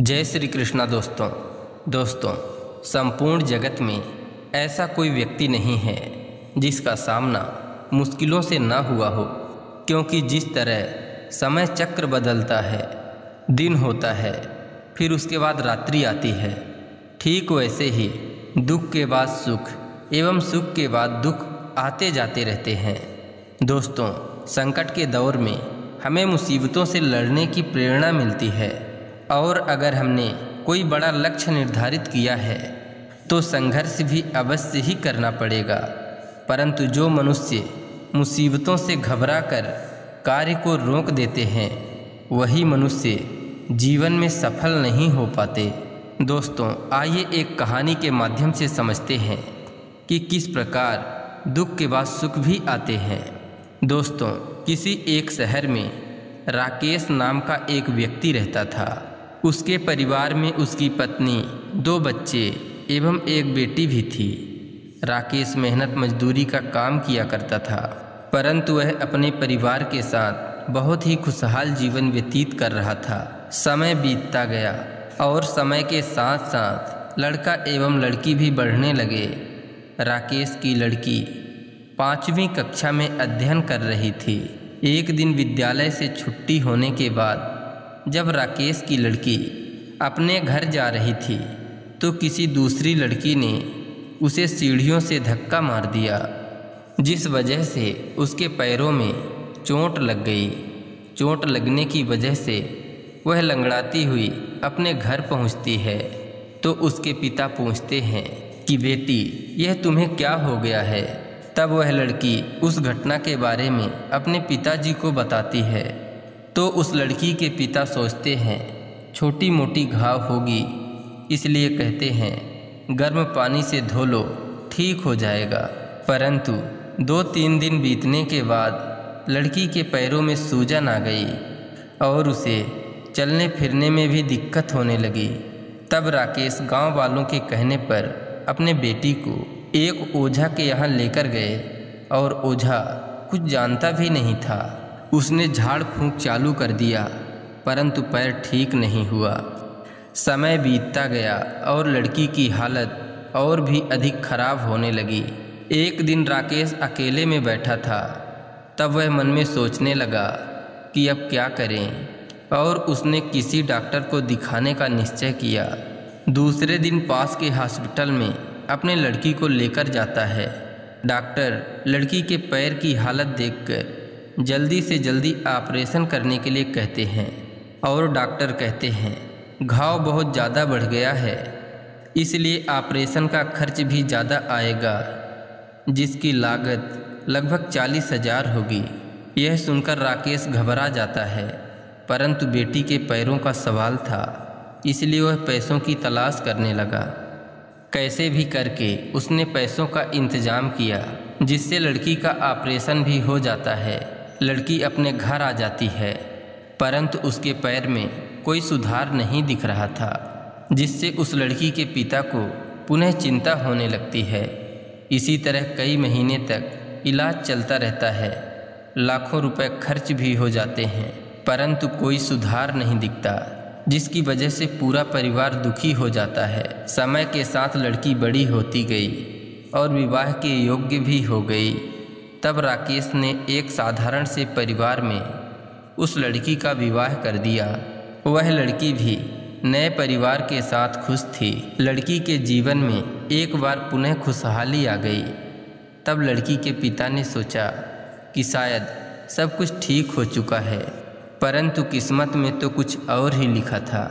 जय श्री कृष्णा दोस्तों दोस्तों, संपूर्ण जगत में ऐसा कोई व्यक्ति नहीं है जिसका सामना मुश्किलों से ना हुआ हो, क्योंकि जिस तरह समय चक्र बदलता है, दिन होता है, फिर उसके बाद रात्रि आती है, ठीक वैसे ही दुख के बाद सुख एवं सुख के बाद दुख आते जाते रहते हैं। दोस्तों, संकट के दौर में हमें मुसीबतों से लड़ने की प्रेरणा मिलती है। और अगर हमने कोई बड़ा लक्ष्य निर्धारित किया है तो संघर्ष भी अवश्य ही करना पड़ेगा। परंतु जो मनुष्य मुसीबतों से घबरा कर कार्य को रोक देते हैं, वही मनुष्य जीवन में सफल नहीं हो पाते। दोस्तों, आइए एक कहानी के माध्यम से समझते हैं कि किस प्रकार दुख के बाद सुख भी आते हैं। दोस्तों, किसी एक शहर में राकेश नाम का एक व्यक्ति रहता था। उसके परिवार में उसकी पत्नी, दो बच्चे एवं एक बेटी भी थी। राकेश मेहनत मजदूरी का काम किया करता था, परंतु वह अपने परिवार के साथ बहुत ही खुशहाल जीवन व्यतीत कर रहा था। समय बीतता गया और समय के साथ साथ लड़का एवं लड़की भी बढ़ने लगे। राकेश की लड़की पाँचवीं कक्षा में अध्ययन कर रही थी। एक दिन विद्यालय से छुट्टी होने के बाद जब राकेश की लड़की अपने घर जा रही थी तो किसी दूसरी लड़की ने उसे सीढ़ियों से धक्का मार दिया, जिस वजह से उसके पैरों में चोट लग गई। चोट लगने की वजह से वह लंगड़ाती हुई अपने घर पहुँचती है। तो उसके पिता पूछते हैं कि, बेटी, यह तुम्हें क्या हो गया है? तब वह लड़की उस घटना के बारे में अपने पिताजी को बताती है। तो उस लड़की के पिता सोचते हैं छोटी मोटी घाव होगी। इसलिए कहते हैं, गर्म पानी से धो लो, ठीक हो जाएगा। परंतु दो तीन दिन बीतने के बाद लड़की के पैरों में सूजन आ गई और उसे चलने फिरने में भी दिक्कत होने लगी। तब राकेश गाँव वालों के कहने पर अपने बेटी को एक ओझा के यहाँ लेकर गए और ओझा कुछ जानता भी नहीं था। उसने झाड़ फूंक चालू कर दिया, परंतु पैर ठीक नहीं हुआ। समय बीतता गया और लड़की की हालत और भी अधिक खराब होने लगी। एक दिन राकेश अकेले में बैठा था। तब वह मन में सोचने लगा कि अब क्या करें, और उसने किसी डॉक्टर को दिखाने का निश्चय किया। दूसरे दिन पास के हॉस्पिटल में अपने लड़की को लेकर जाता है। डॉक्टर लड़की के पैर की हालत देखकर जल्दी से जल्दी ऑपरेशन करने के लिए कहते हैं और डॉक्टर कहते हैं, घाव बहुत ज़्यादा बढ़ गया है, इसलिए ऑपरेशन का खर्च भी ज़्यादा आएगा, जिसकी लागत लगभग चालीस हज़ार होगी। यह सुनकर राकेश घबरा जाता है, परंतु बेटी के पैरों का सवाल था, इसलिए वह पैसों की तलाश करने लगा। कैसे भी करके उसने पैसों का इंतज़ाम किया, जिससे लड़की का ऑपरेशन भी हो जाता है। लड़की अपने घर आ जाती है, परंतु उसके पैर में कोई सुधार नहीं दिख रहा था, जिससे उस लड़की के पिता को पुनः चिंता होने लगती है। इसी तरह कई महीने तक इलाज चलता रहता है। लाखों रुपए खर्च भी हो जाते हैं, परंतु कोई सुधार नहीं दिखता, जिसकी वजह से पूरा परिवार दुखी हो जाता है। समय के साथ लड़की बड़ी होती गई और विवाह के योग्य भी हो गई। तब राकेश ने एक साधारण से परिवार में उस लड़की का विवाह कर दिया। वह लड़की भी नए परिवार के साथ खुश थी। लड़की के जीवन में एक बार पुनः खुशहाली आ गई। तब लड़की के पिता ने सोचा कि शायद सब कुछ ठीक हो चुका है, परंतु किस्मत में तो कुछ और ही लिखा था।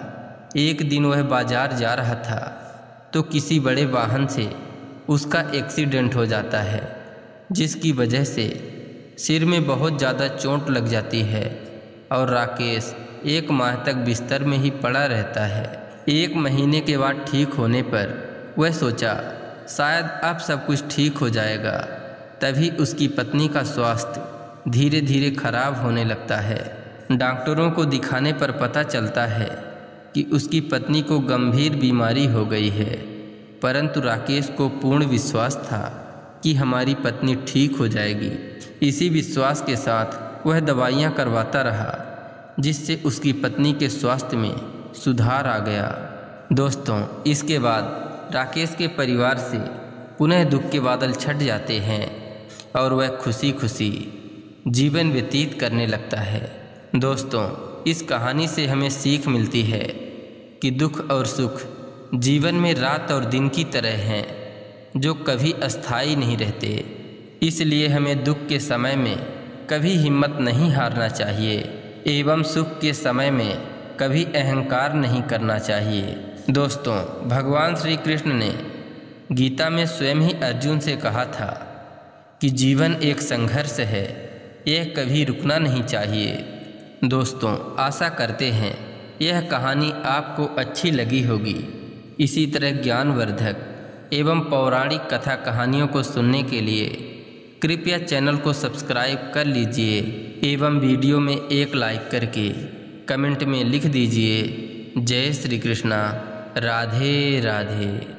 एक दिन वह बाज़ार जा रहा था तो किसी बड़े वाहन से उसका एक्सीडेंट हो जाता है। जिसकी वजह से सिर में बहुत ज़्यादा चोट लग जाती है और राकेश एक माह तक बिस्तर में ही पड़ा रहता है। एक महीने के बाद ठीक होने पर वह सोचा, शायद अब सब कुछ ठीक हो जाएगा। तभी उसकी पत्नी का स्वास्थ्य धीरे धीरे खराब होने लगता है। डॉक्टरों को दिखाने पर पता चलता है कि उसकी पत्नी को गंभीर बीमारी हो गई है, परंतु राकेश को पूर्ण विश्वास था। कि हमारी पत्नी ठीक हो जाएगी। इसी विश्वास के साथ वह दवाइयाँ करवाता रहा, जिससे उसकी पत्नी के स्वास्थ्य में सुधार आ गया। दोस्तों, इसके बाद राकेश के परिवार से पुनः दुख के बादल छट जाते हैं और वह खुशी खुशी जीवन व्यतीत करने लगता है। दोस्तों, इस कहानी से हमें सीख मिलती है कि दुख और सुख जीवन में रात और दिन की तरह हैं। जो कभी अस्थाई नहीं रहते। इसलिए हमें दुख के समय में कभी हिम्मत नहीं हारना चाहिए, एवं सुख के समय में कभी अहंकार नहीं करना चाहिए। दोस्तों, भगवान श्री कृष्ण ने गीता में स्वयं ही अर्जुन से कहा था कि जीवन एक संघर्ष है, यह कभी रुकना नहीं चाहिए। दोस्तों, आशा करते हैं यह कहानी आपको अच्छी लगी होगी। इसी तरह ज्ञानवर्धक एवं पौराणिक कथा कहानियों को सुनने के लिए कृपया चैनल को सब्सक्राइब कर लीजिए एवं वीडियो में एक लाइक करके कमेंट में लिख दीजिए। जय श्री कृष्णा। राधे राधे।